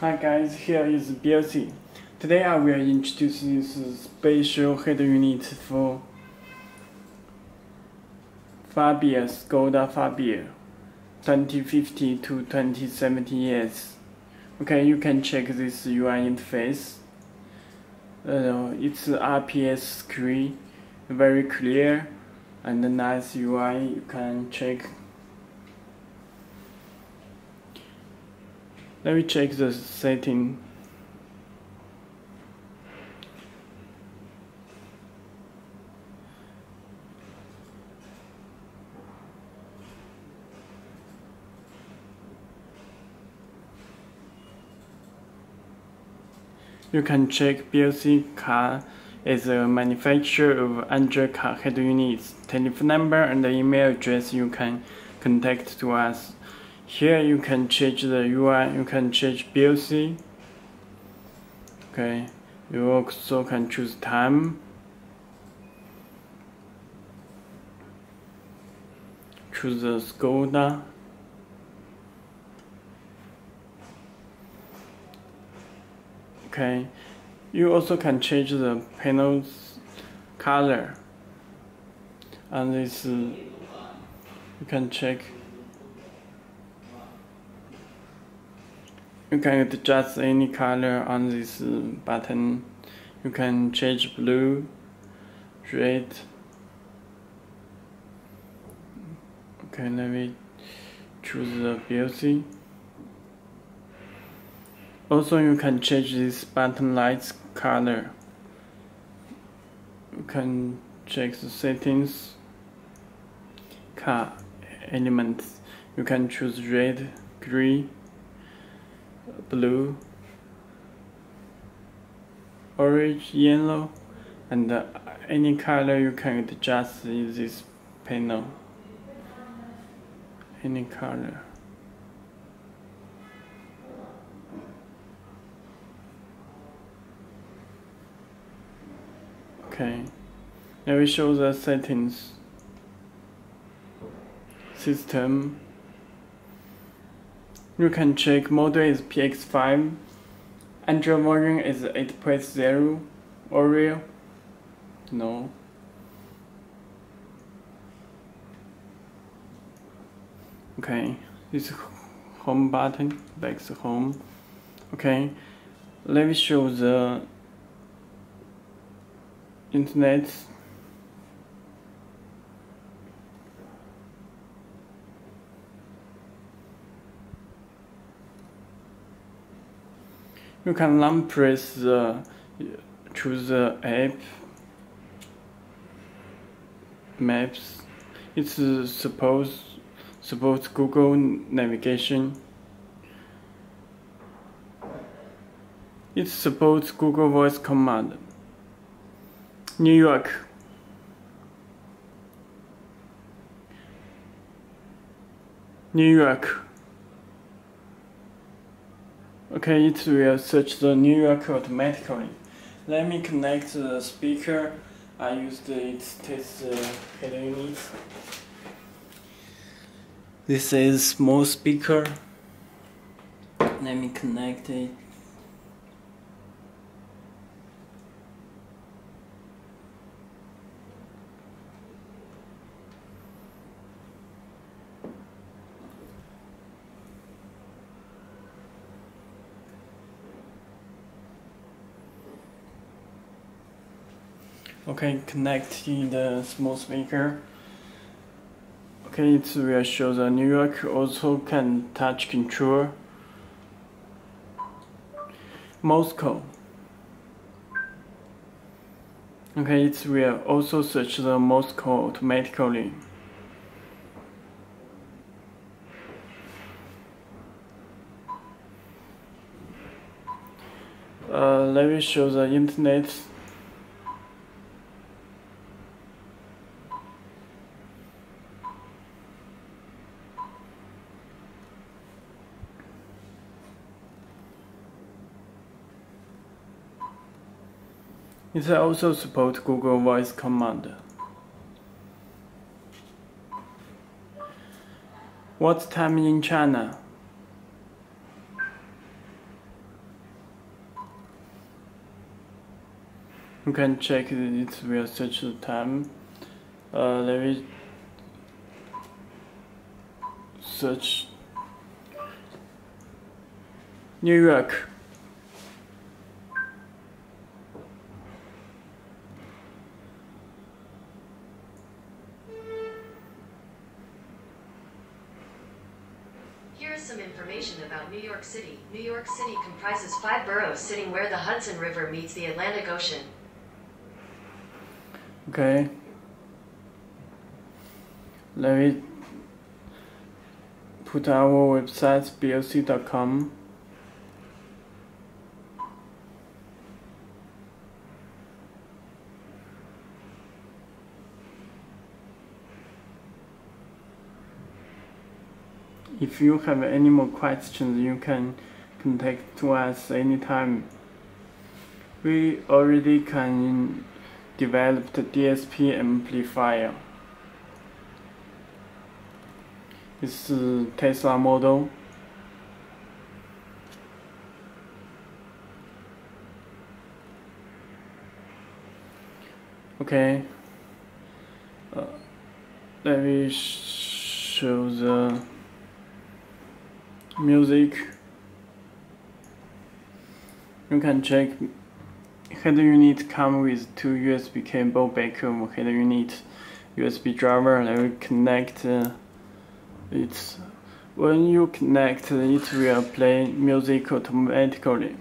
Hi guys, here is Belsee. Today I will introduce this special head unit for Fabia Skoda Fabia 2050 to 2070s. Okay, you can check this UI interface. Uh, it's IPS screen, very clear and nice UI. You can check Let me check the setting. You can check Belsee car is a manufacturer of Android car head units. Telephone number and the email address you can contact to us. Here you can change the UI, you can change Belsee. Okay, you also can choose time. Choose the Skoda. Okay, you also can change the panel's color. And this, uh, you can check You can adjust any color on this uh, button. You can change blue, red. Okay, let me choose the Belsee. Also, you can change this button light's color. You can check the settings, car elements. You can choose red, green, blue, orange, yellow, and uh, any color you can adjust in this panel. Any color. Okay, now we show the settings. System you can check model is PX5, Android version is 8.0, Oreo, no. Okay, this home button, back to home. Okay, let me show the internet you can long press the choose the app maps. It's uh, suppose supports Google navigation. It supports Google voice command. New York. New York Okay, it will search the New York automatically. Let me connect the speaker. I used it test the head unit. This is small speaker. Let me connect it. Okay, connecting the small speaker. Okay, it will show the New York also can touch control. Moscow. Okay, it will also search the Moscow automatically. Uh, let me show the internet It also supports Google Voice command. What's time in China? You can check it will search the time. Uh, me search New York New York City comprises five boroughs sitting where the Hudson River meets the Atlantic Ocean. Okay. Let me put our website boc.com. If you have any more questions, you can contact to us anytime. We already can develop the DSP amplifier. It's a Tesla model. Okay. Uh, let me show the music. You can check head unit come with two USB cable backup head unit USB driver. And will connect uh, it when you connect it will play music automatically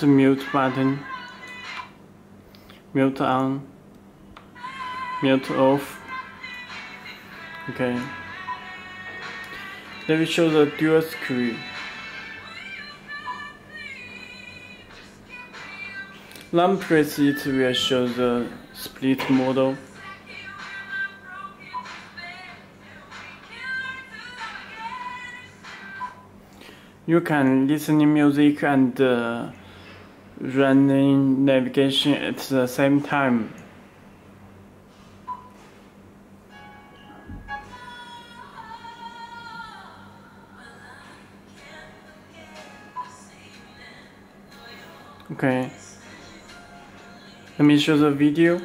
the mute button. Mute on. Mute off. Okay. Let me show the dual screen. Long press it. Will show the split model. You can listen to music and uh, running navigation at the same time. Okay. Let me show the video.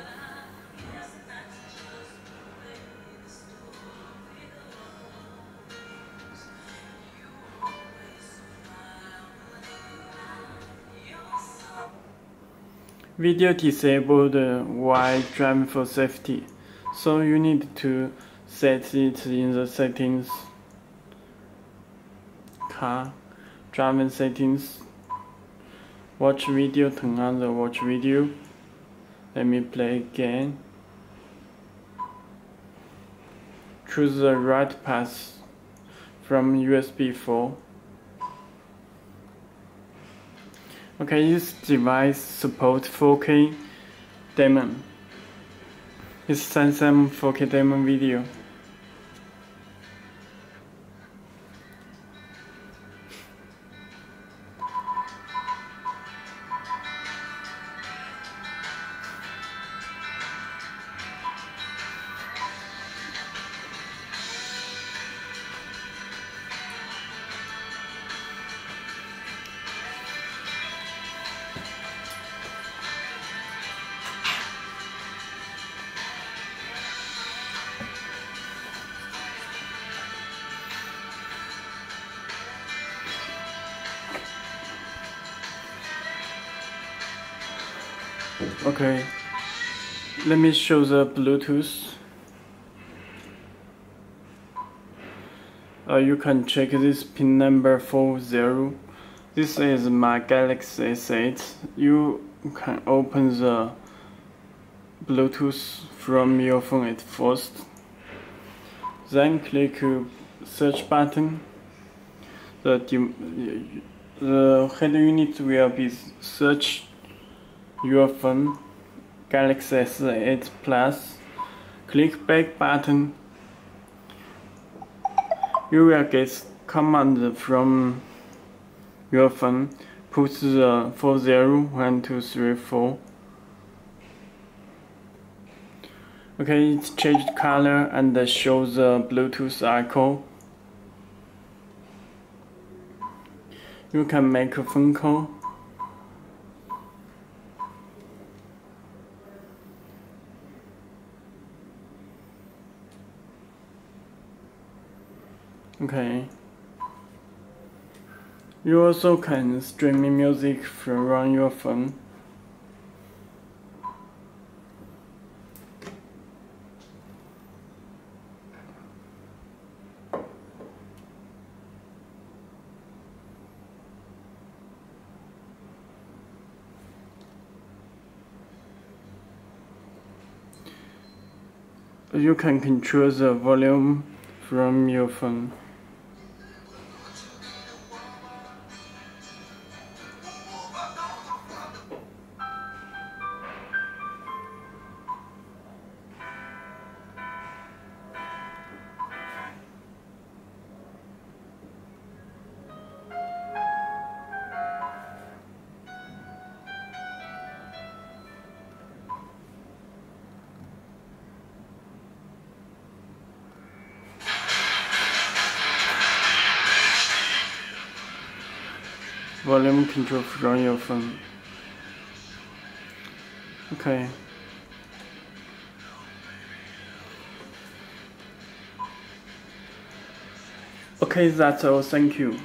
Video disabled while driving for safety, so you need to set it in the settings. Car, driving settings. Watch video, turn on the watch video. Let me play again. Choose the right path from USB 4. Okay, this device supports 4K demo. It's Samsung 4K demo video. Okay. Let me show the Bluetooth. Uh, you can check this pin number 40. This is my Galaxy S8. You can open the Bluetooth from your phone at first. Then click search button. The, the head unit will be search your phone Galaxy S8 Plus. Click back button. You will get command from your phone. Put the 401234. Okay, it changed color and shows the Bluetooth icon. You can make a phone call. Okay. You also can stream music from your phone. You can control the volume from your phone. Volume control from your phone. Okay. Okay, that's all. Thank you.